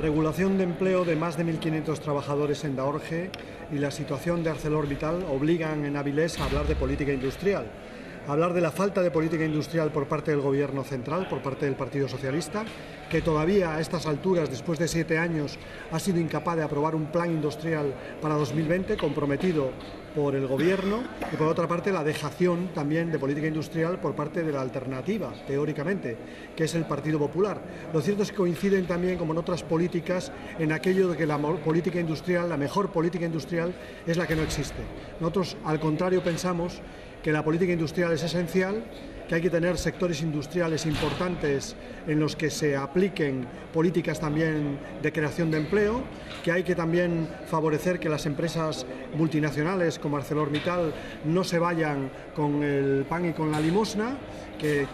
regulación de empleo de más de 1.500 trabajadores en Daorge y la situación de ArcelorMittal obligan en Avilés a hablar de política industrial hablar de la falta de política industrial por parte del Gobierno central, por parte del Partido Socialista, que todavía a estas alturas, después de siete años, ha sido incapaz de aprobar un plan industrial para 2020 comprometido por el Gobierno y por otra parte la dejación también de política industrial por parte de la alternativa, teóricamente, que es el Partido Popular. Lo cierto es que coinciden también, como en otras políticas, en aquello de que la política industrial, la mejor política industrial, es la que no existe. Nosotros, al contrario, pensamos que la política industrial es esencial, que hay que tener sectores industriales importantes en los que se apliquen políticas también de creación de empleo, que hay que también favorecer que las empresas multinacionales como ArcelorMittal no se vayan con el pan y con la limosna, que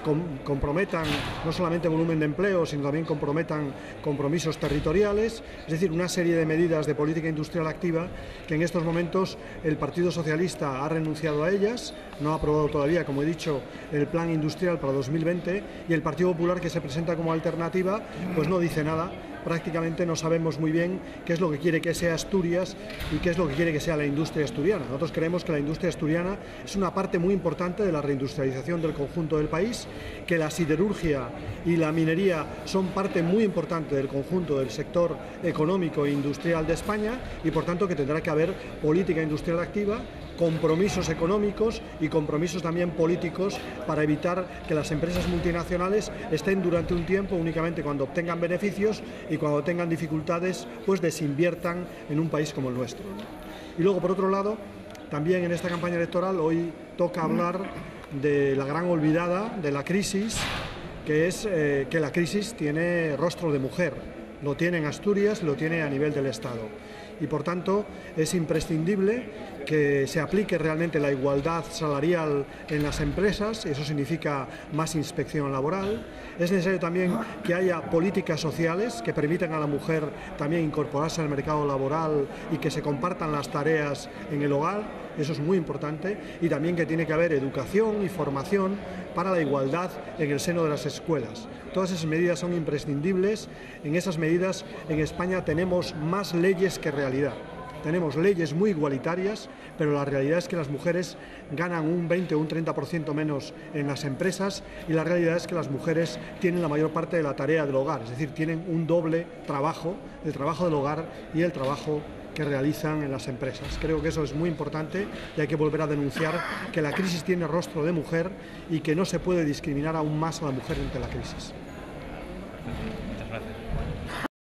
comprometan no solamente volumen de empleo, sino también comprometan compromisos territoriales, es decir, una serie de medidas de política industrial activa que en estos momentos el Partido Socialista ha renunciado a ellas, no ha aprobado todavía, como he dicho, el plan industrial para 2020 y el Partido Popular que se presenta como alternativa, pues no dice nada prácticamente no sabemos muy bien qué es lo que quiere que sea Asturias y qué es lo que quiere que sea la industria asturiana. Nosotros creemos que la industria asturiana es una parte muy importante de la reindustrialización del conjunto del país, que la siderurgia y la minería son parte muy importante del conjunto del sector económico e industrial de España y por tanto que tendrá que haber política industrial activa compromisos económicos y compromisos también políticos para evitar que las empresas multinacionales estén durante un tiempo únicamente cuando obtengan beneficios cuando tengan dificultades pues desinviertan en un país como el nuestro. Y luego por otro lado, también en esta campaña electoral hoy toca hablar de la gran olvidada de la crisis, que es eh, que la crisis tiene rostro de mujer. Lo tiene en Asturias, lo tiene a nivel del Estado y por tanto es imprescindible que se aplique realmente la igualdad salarial en las empresas, eso significa más inspección laboral. Es necesario también que haya políticas sociales que permitan a la mujer también incorporarse al mercado laboral y que se compartan las tareas en el hogar, eso es muy importante, y también que tiene que haber educación y formación para la igualdad en el seno de las escuelas. Todas esas medidas son imprescindibles. En esas medidas en España tenemos más leyes que Tenemos leyes muy igualitarias, pero la realidad es que las mujeres ganan un 20 o un 30% menos en las empresas y la realidad es que las mujeres tienen la mayor parte de la tarea del hogar, es decir, tienen un doble trabajo, el trabajo del hogar y el trabajo que realizan en las empresas. Creo que eso es muy importante y hay que volver a denunciar que la crisis tiene rostro de mujer y que no se puede discriminar aún más a la mujer ante la crisis.